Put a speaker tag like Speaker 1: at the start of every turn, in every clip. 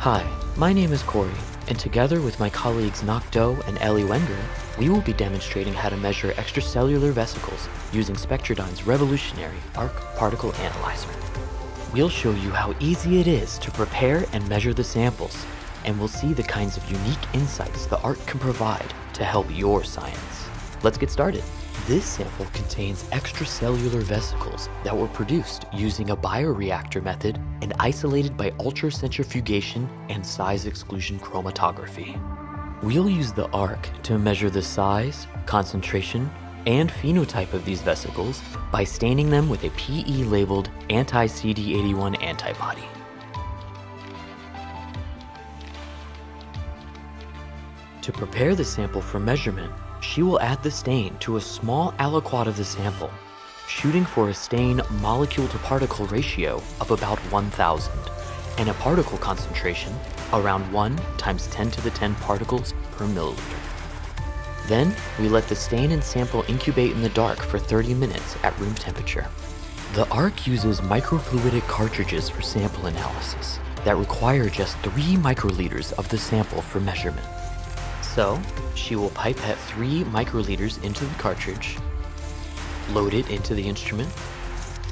Speaker 1: Hi, my name is Corey, and together with my colleagues Do and Ellie Wenger, we will be demonstrating how to measure extracellular vesicles using Spectradyne's revolutionary ARC Particle Analyzer. We'll show you how easy it is to prepare and measure the samples, and we'll see the kinds of unique insights the ARC can provide to help your science. Let's get started. This sample contains extracellular vesicles that were produced using a bioreactor method and isolated by ultracentrifugation and size exclusion chromatography. We'll use the ARC to measure the size, concentration, and phenotype of these vesicles by staining them with a PE labeled anti CD81 antibody. To prepare the sample for measurement, she will add the stain to a small aliquot of the sample, shooting for a stain molecule to particle ratio of about 1000 and a particle concentration around 1 times 10 to the 10 particles per milliliter. Then, we let the stain and sample incubate in the dark for 30 minutes at room temperature. The ARC uses microfluidic cartridges for sample analysis that require just 3 microliters of the sample for measurement. So, she will pipette 3 microliters into the cartridge, load it into the instrument,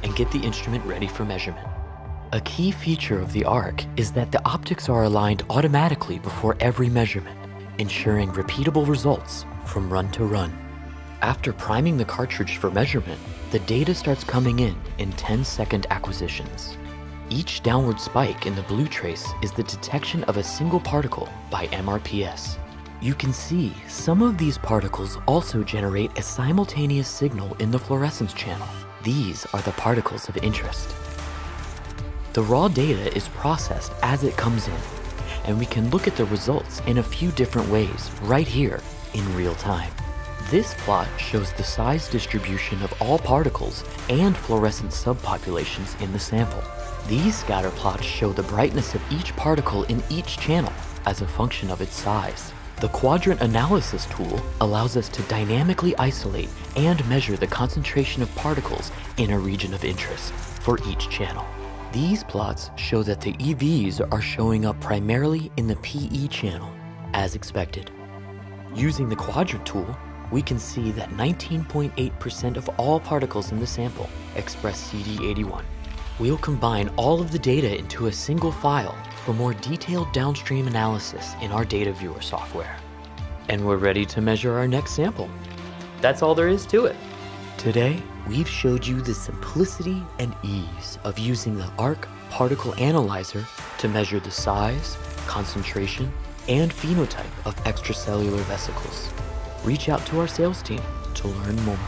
Speaker 1: and get the instrument ready for measurement. A key feature of the ARC is that the optics are aligned automatically before every measurement, ensuring repeatable results from run to run. After priming the cartridge for measurement, the data starts coming in in 10 second acquisitions. Each downward spike in the blue trace is the detection of a single particle by MRPS. You can see some of these particles also generate a simultaneous signal in the fluorescence channel. These are the particles of interest. The raw data is processed as it comes in, and we can look at the results in a few different ways right here in real time. This plot shows the size distribution of all particles and fluorescent subpopulations in the sample. These scatter plots show the brightness of each particle in each channel as a function of its size. The quadrant analysis tool allows us to dynamically isolate and measure the concentration of particles in a region of interest for each channel. These plots show that the EVs are showing up primarily in the PE channel, as expected. Using the quadrant tool, we can see that 19.8% of all particles in the sample express CD81. We'll combine all of the data into a single file for more detailed downstream analysis in our data viewer software. And we're ready to measure our next sample. That's all there is to it. Today, we've showed you the simplicity and ease of using the ARC Particle Analyzer to measure the size, concentration, and phenotype of extracellular vesicles. Reach out to our sales team to learn more.